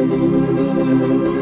Música